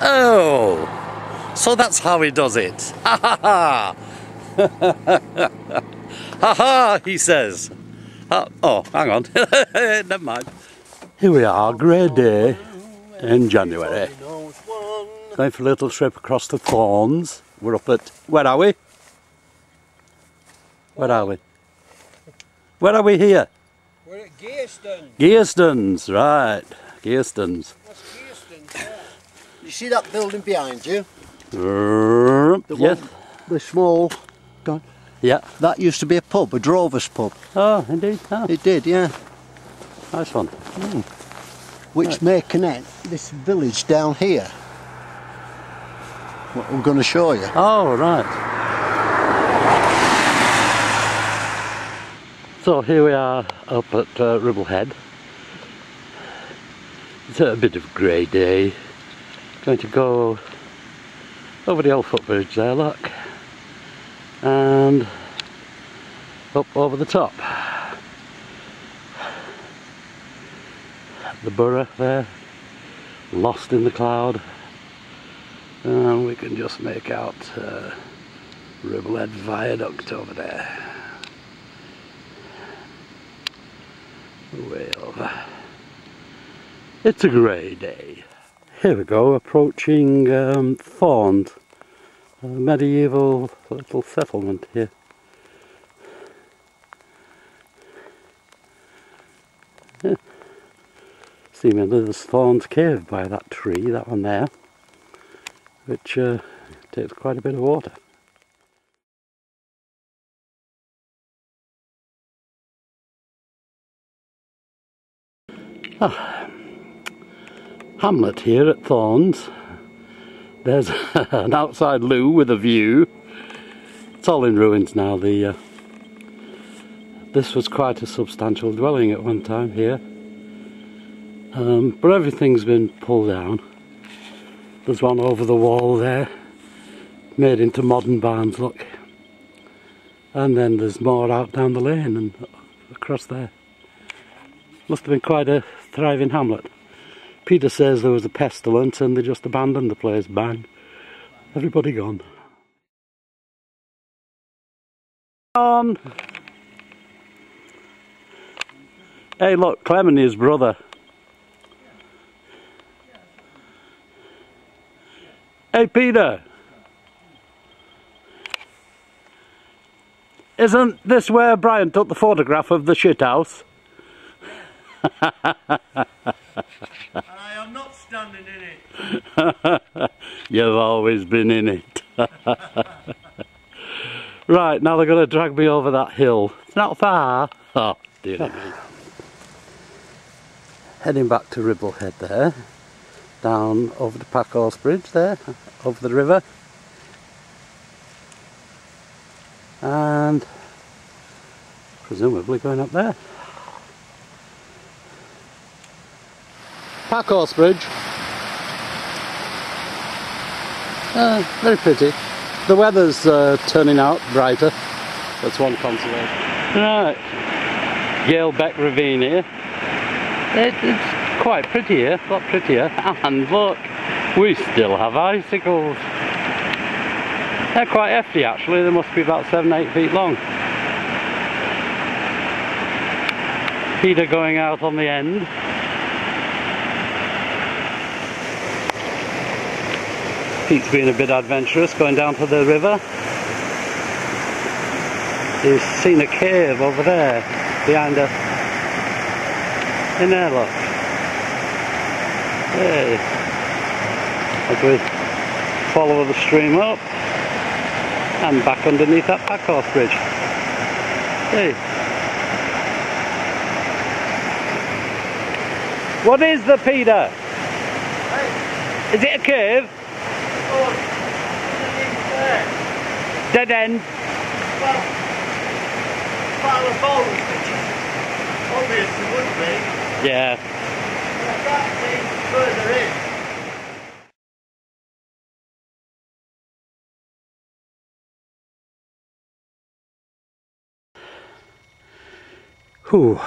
Oh, so that's how he does it. Ha ha ha. ha ha, he says. Uh, oh, hang on. Never mind. Here we are, grey day in January. Going for a little trip across the Thorns. We're up at, where are we? Where are we? Where are we here? We're at Gearston. Gearstones, right. Gearstones. That's Gearston, yeah. You see that building behind you? The yes. one- The small. Go on. Yeah. That used to be a pub, a drover's pub. Oh, indeed. Oh, It did, yeah. nice one. Which may connect this village down here. What I'm going to show you. Oh, right. So here we are up at uh, Ribblehead. It's a bit of a grey day. Going to go over the old footbridge there, look. And up over the top. The borough there, lost in the cloud. And we can just make out uh, Viaduct over there. Over. It's a grey day. Here we go, approaching um, Thorns, a medieval little settlement here. Yeah. Seemingly there's Thorns Cave by that tree, that one there which uh, takes quite a bit of water. Ah, Hamlet here at Thorns. There's an outside loo with a view. It's all in ruins now. The uh, this was quite a substantial dwelling at one time here, um, but everything's been pulled down. There's one over the wall there, made into modern barns, look. And then there's more out down the lane and across there. Must have been quite a thriving hamlet. Peter says there was a pestilence and they just abandoned the place, bang. Everybody gone. On. Hey look, Clem and his brother. Hey Peter! Isn't this where Brian took the photograph of the shit house? I am in it. You've always been in it. right, now they're going to drag me over that hill. It's not far. Oh, dear me. Heading back to Ribblehead there. Down over the Packhorse Bridge there, over the river. And presumably going up there. Packhorse Bridge. Uh, very pretty. The weather's uh, turning out brighter. That's one consolation. Right. Gayle Beck Ravine here. It, it's quite pretty here, a lot prettier. And look, we still have icicles. They're quite hefty actually, they must be about seven, eight feet long. Peter going out on the end. Pete's been a bit adventurous going down to the river. He's seen a cave over there behind us. In there, look. Hey. As we follow the stream up and back underneath that Packhorse Bridge. Hey. What is the Peter? Is it a cave? Dead end. Well, Pile of which is obviously would be. Yeah. I can't further in. Whew.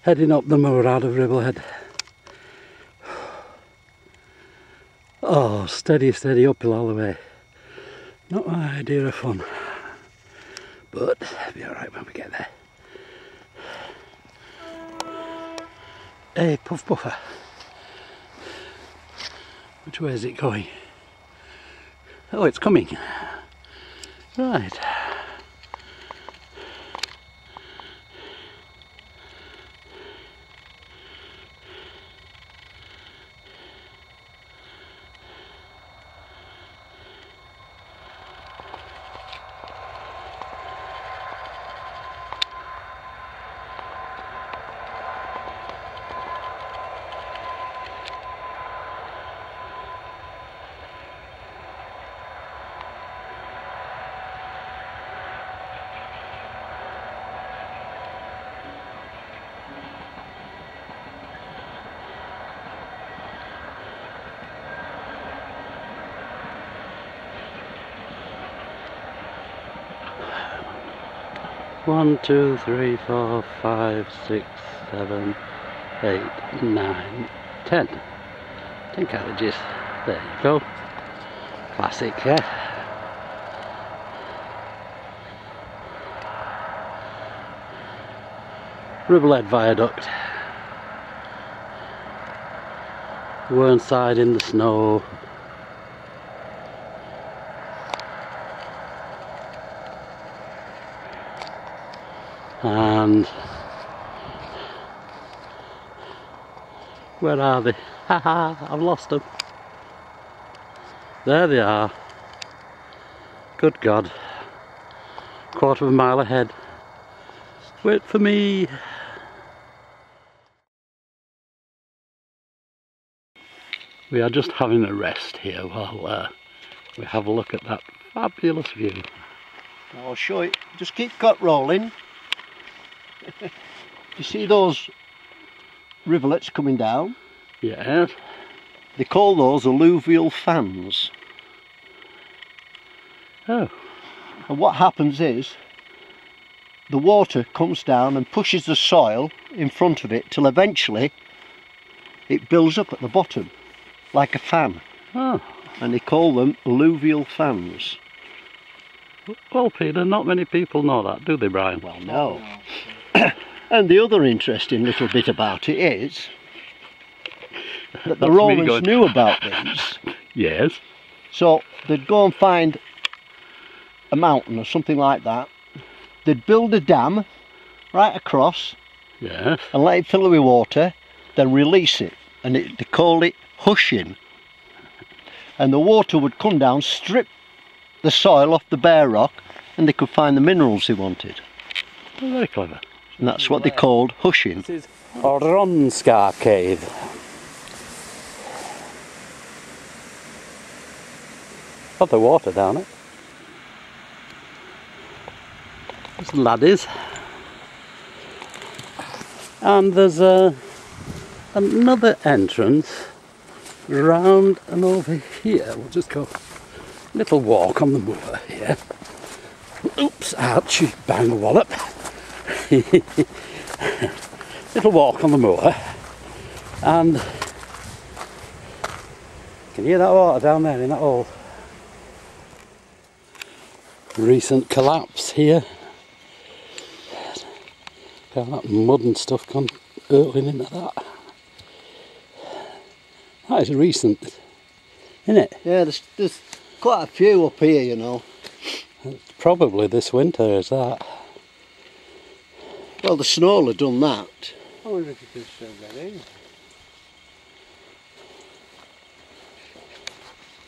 Heading up the moor out of Ribblehead. Oh, steady, steady uphill all the way. Not my idea of fun. But it'll be alright when we get there. Hey, Puff Puffer. Which way is it going? Oh, it's coming. Right. One, two, three, four, five, six, seven, eight, nine, ten. Ten carriages. There you go. Classic, yeah. Ribblehead Viaduct. Whernside in the snow. And where are they? Haha, I've lost them. There they are. Good God. Quarter of a mile ahead. Wait for me. We are just having a rest here while uh, we have a look at that fabulous view. I'll show you. Just keep cut rolling. You see those rivulets coming down? Yes. They call those alluvial fans. Oh. And what happens is the water comes down and pushes the soil in front of it till eventually it builds up at the bottom like a fan. Oh. And they call them alluvial fans. Well, Peter, not many people know that, do they, Brian? Well, no. and the other interesting little bit about it is that the Romans knew about these. Yes. So they'd go and find a mountain or something like that. They'd build a dam right across Yes. and let it fill with water, then release it. And it, they call it hushing. And the water would come down, strip the soil off the bare rock, and they could find the minerals they wanted. Very clever. And that's what they called hushing. This is Runscar Cave. Got the water down it. There's the laddies. And there's a, another entrance round and over here. We'll just go a little walk on the moor here. Oops, ouch, bang a wallop. little walk on the moor and you can hear that water down there in that hole. Recent collapse here. Got that mud and stuff gone hurtling into that. That is recent, isn't it? Yeah, there's, there's quite a few up here, you know. Probably this winter is that. Well, the snow had done that. I wonder if you can still get in.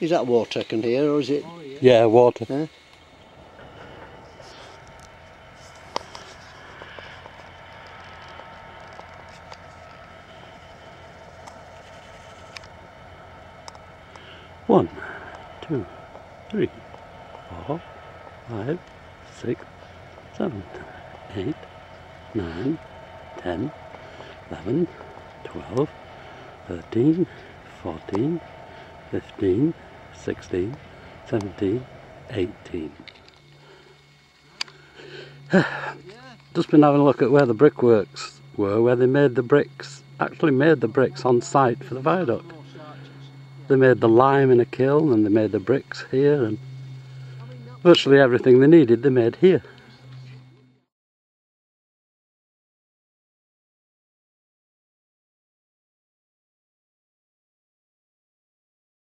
Is that water I can hear, or is it? Oh yeah. Yeah, water. Yeah. One, two, three, four, five, six, seven, eight, nine, ten, eleven, twelve, thirteen, fourteen, fifteen, sixteen, seventeen, eighteen. Just been having a look at where the brickworks were, where they made the bricks, actually made the bricks on site for the viaduct. They made the lime in a kiln and they made the bricks here and virtually everything they needed they made here.